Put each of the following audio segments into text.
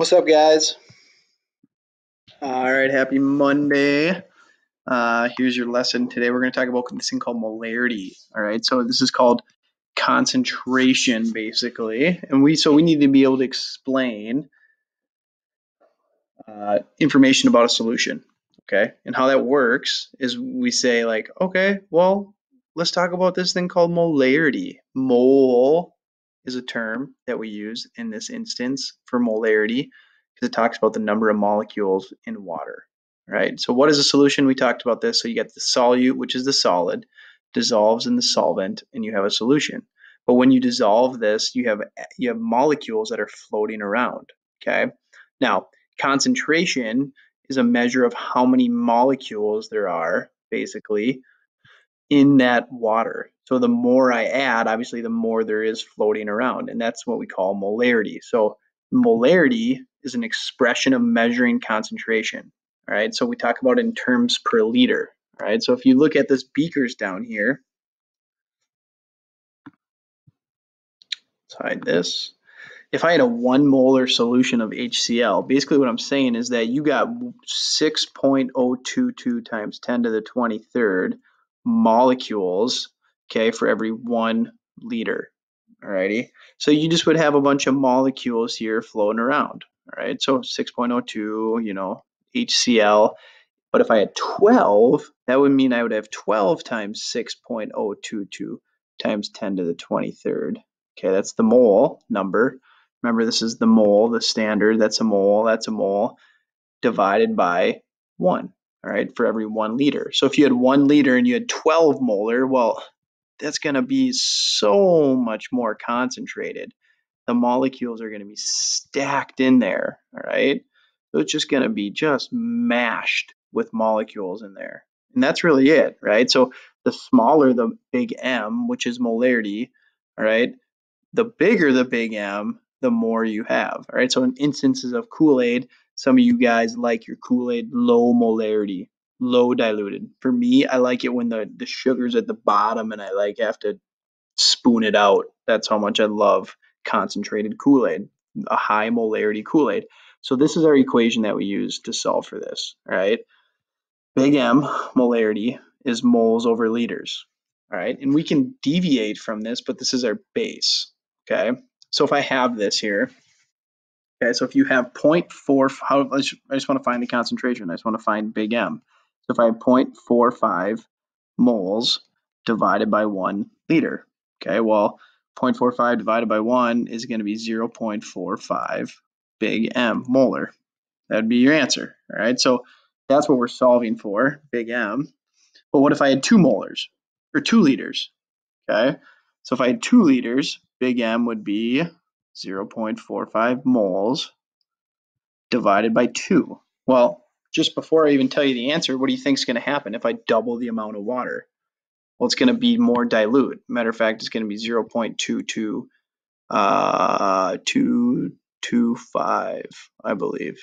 What's up, guys? All right, happy Monday. Uh, here's your lesson today. We're going to talk about this thing called molarity. All right, so this is called concentration, basically, and we so we need to be able to explain uh, information about a solution. Okay, and how that works is we say like, okay, well, let's talk about this thing called molarity. Mole is a term that we use in this instance for molarity because it talks about the number of molecules in water, right? So what is a solution? We talked about this. So you get the solute, which is the solid, dissolves in the solvent, and you have a solution. But when you dissolve this, you have you have molecules that are floating around, okay? Now, concentration is a measure of how many molecules there are, basically, in that water. So the more I add, obviously, the more there is floating around, and that's what we call molarity. So molarity is an expression of measuring concentration. All right, so we talk about in terms per liter. All right, so if you look at this beakers down here, hide this. If I had a one molar solution of HCl, basically what I'm saying is that you got 6.022 times 10 to the 23rd molecules, okay, for every one liter. Alrighty, so you just would have a bunch of molecules here floating around. All right, so 6.02, you know, HCl. But if I had 12, that would mean I would have 12 times 6.022 times 10 to the 23rd. Okay, that's the mole number. Remember, this is the mole, the standard. That's a mole, that's a mole, divided by 1 all right, for every one liter. So if you had one liter and you had 12 molar, well, that's going to be so much more concentrated. The molecules are going to be stacked in there, all right? So it's just going to be just mashed with molecules in there. And that's really it, right? So the smaller the big M, which is molarity, all right, the bigger the big M, the more you have, all right? So in instances of Kool-Aid, some of you guys like your Kool-Aid low molarity, low diluted. For me, I like it when the, the sugar's at the bottom and I like have to spoon it out. That's how much I love concentrated Kool-Aid, a high molarity Kool-Aid. So this is our equation that we use to solve for this, all right? Big M, molarity, is moles over liters, all right? And we can deviate from this, but this is our base, okay? So if I have this here, Okay, so if you have 0.4, how, I just want to find the concentration. I just want to find big M. So if I have 0.45 moles divided by 1 liter, okay, well, 0.45 divided by 1 is going to be 0.45 big M molar. That would be your answer, all right? So that's what we're solving for, big M. But what if I had 2 molars, or 2 liters, okay? So if I had 2 liters, big M would be 0.45 moles divided by 2. Well, just before I even tell you the answer, what do you think is going to happen if I double the amount of water? Well, it's going to be more dilute. Matter of fact, it's going to be 0.22 uh, 225, I believe,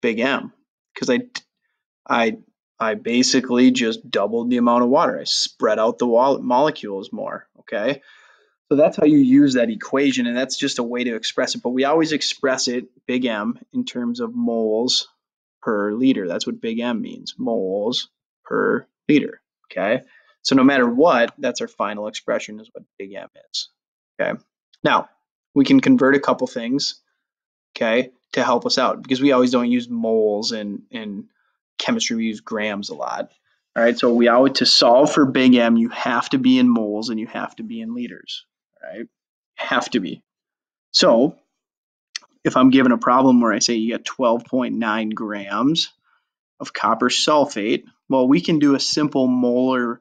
big M, because I, I, I basically just doubled the amount of water. I spread out the molecules more, okay? So that's how you use that equation, and that's just a way to express it. But we always express it, big M, in terms of moles per liter. That's what big M means, moles per liter, okay? So no matter what, that's our final expression is what big M is, okay? Now, we can convert a couple things, okay, to help us out, because we always don't use moles in, in chemistry, we use grams a lot. All right, so we always, to solve for big M, you have to be in moles and you have to be in liters, right? Have to be. So if I'm given a problem where I say you got 12.9 grams of copper sulfate, well, we can do a simple molar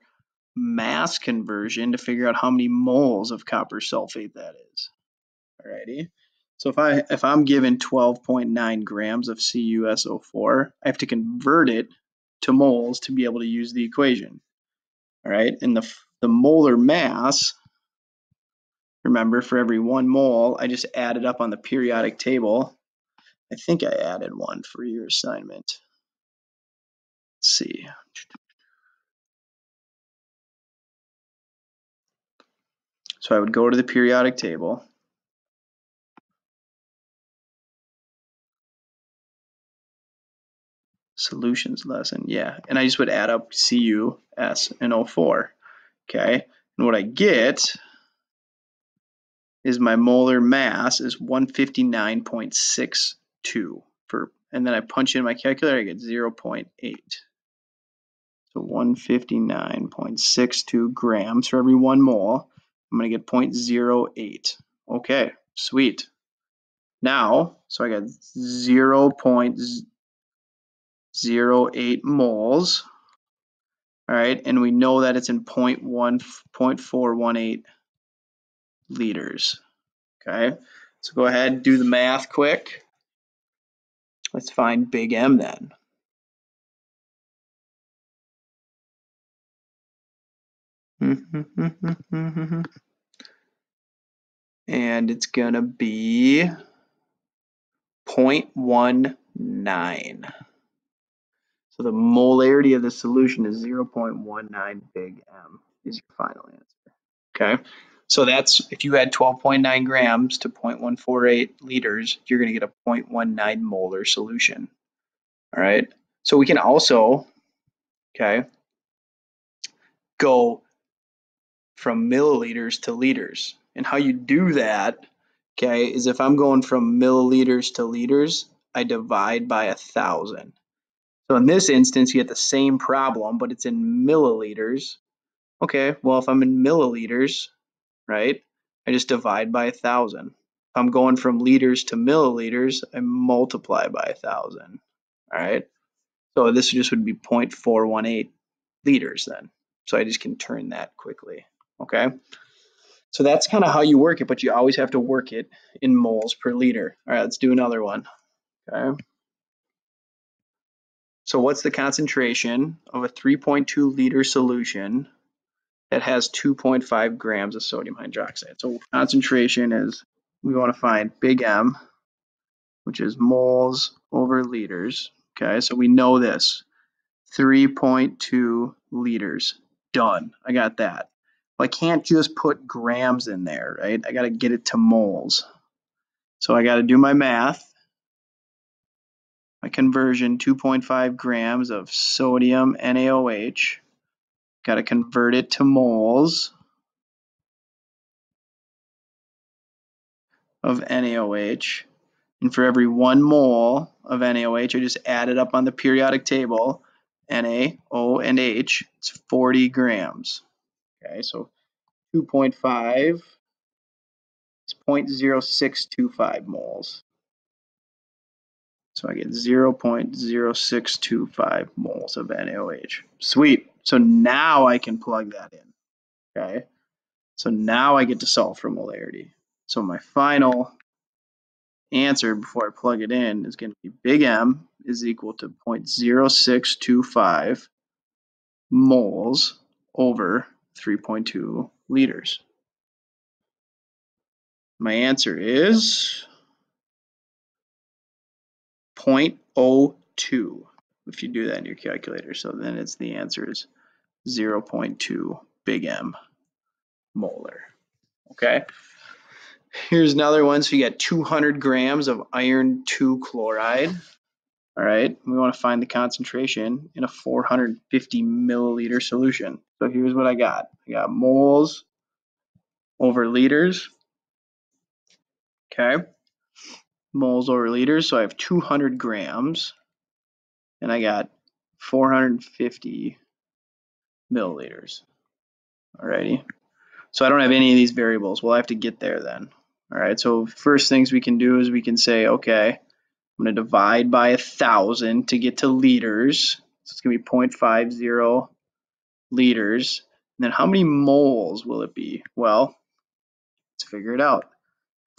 mass conversion to figure out how many moles of copper sulfate that is. Alrighty. So if I if I'm given 12.9 grams of CuSO4, I have to convert it to moles to be able to use the equation. All right, and the the molar mass Remember, for every one mole, I just added up on the periodic table. I think I added one for your assignment. Let's see. So I would go to the periodic table. solutions lesson. Yeah, and I just would add up Cu, S, and O4. Okay, and what I get is my molar mass is 159.62 for, and then I punch in my calculator, I get 0.8. So 159.62 grams for every one mole. I'm going to get 0.08. Okay, sweet. Now, so I got 0.08 moles. All right, and we know that it's in 0.1, 0.418 liters. Okay, so go ahead and do the math quick. Let's find big M then. and it's gonna be 0.19. So the molarity of the solution is 0.19 big M is your final answer. Okay, so that's if you add 12.9 grams to 0.148 liters, you're going to get a 0.19 molar solution. All right, so we can also, okay, go from milliliters to liters. And how you do that, okay, is if I'm going from milliliters to liters, I divide by a thousand. So in this instance, you get the same problem, but it's in milliliters. Okay, well, if I'm in milliliters, right, I just divide by a thousand. If I'm going from liters to milliliters, I multiply by a thousand. All right, so this just would be 0.418 liters then. So I just can turn that quickly. Okay, so that's kind of how you work it, but you always have to work it in moles per liter. All right, let's do another one. Okay. So what's the concentration of a 3.2 liter solution that has 2.5 grams of sodium hydroxide? So concentration is, we want to find big M, which is moles over liters. Okay, so we know this, 3.2 liters. Done, I got that. I can't just put grams in there, right? I got to get it to moles. So I got to do my math my conversion 2.5 grams of sodium NaOH. Got to convert it to moles of NaOH. And for every one mole of NaOH, I just add it up on the periodic table. Na, O, and H, it's 40 grams. Okay, so 2.5 is 0.0625 moles. So I get 0.0625 moles of NaOH. Sweet. So now I can plug that in. Okay. So now I get to solve for molarity. So my final answer before I plug it in is going to be big M is equal to 0.0625 moles over 3.2 liters. My answer is 0.02 if you do that in your calculator. So then it's the answer is 0.2 big M molar. Okay. Here's another one. So you got 200 grams of iron 2 chloride. All right. We want to find the concentration in a 450 milliliter solution. So here's what I got. I got moles over liters. Okay moles over liters. So I have 200 grams and I got 450 milliliters. Alrighty. So I don't have any of these variables. We'll have to get there then. All right, so first things we can do is we can say, okay, I'm going to divide by a thousand to get to liters. So it's going to be 0.50 liters. And then how many moles will it be? Well, let's figure it out.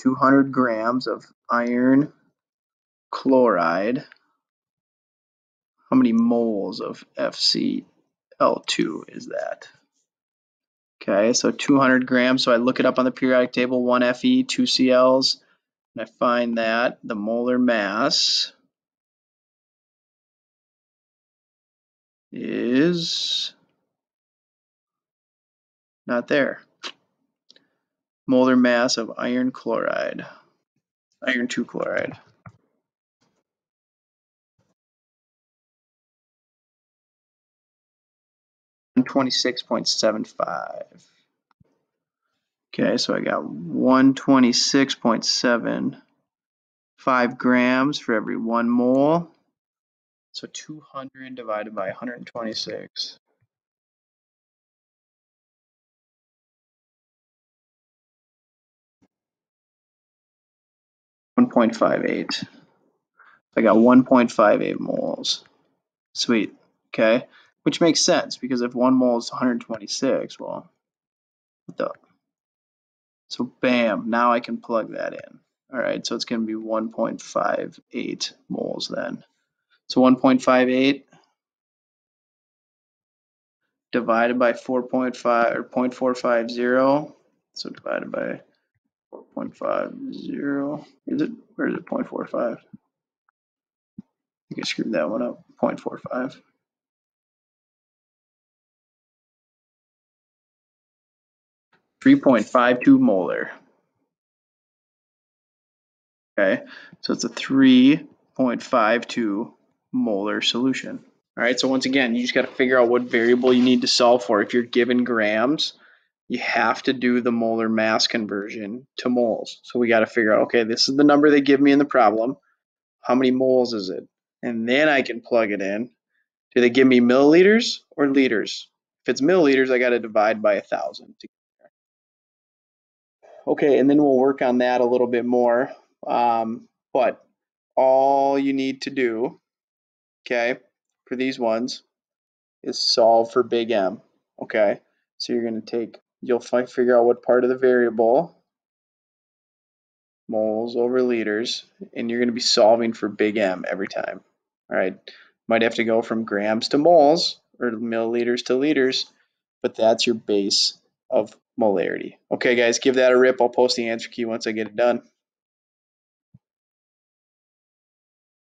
200 grams of iron chloride. How many moles of FeCl2 is that? Okay, so 200 grams. So I look it up on the periodic table, 1 Fe, 2 Cls, and I find that the molar mass is not there molar mass of iron chloride, iron 2 chloride. 126.75. Okay, so I got 126.75 grams for every one mole. So 200 divided by 126. One point five eight. I got one point five eight moles. Sweet. Okay. Which makes sense because if one mole is 126, well, what the so bam, now I can plug that in. All right, so it's going to be 1.58 moles then. So 1.58 divided by 4.5 or 0.450. So divided by 4.50. Is it? Where is it? 0.45. I think I screwed that one up. 0.45. Three point five two molar. Okay, so it's a 3.52 molar solution. All right, so once again, you just got to figure out what variable you need to solve for. If you're given grams, you have to do the molar mass conversion to moles. So we got to figure out, okay, this is the number they give me in the problem. How many moles is it? And then I can plug it in. Do they give me milliliters or liters? If it's milliliters, I got to divide by a thousand. Okay, and then we'll work on that a little bit more. Um, but all you need to do, okay, for these ones is solve for big M. Okay, so you're to take, you'll figure out what part of the variable, moles over liters, and you're to be solving for big M every time. All right, might have to go from grams to moles or milliliters to liters, but that's your base of molarity. Okay, guys, give that a rip. I'll post the answer key once I get it done.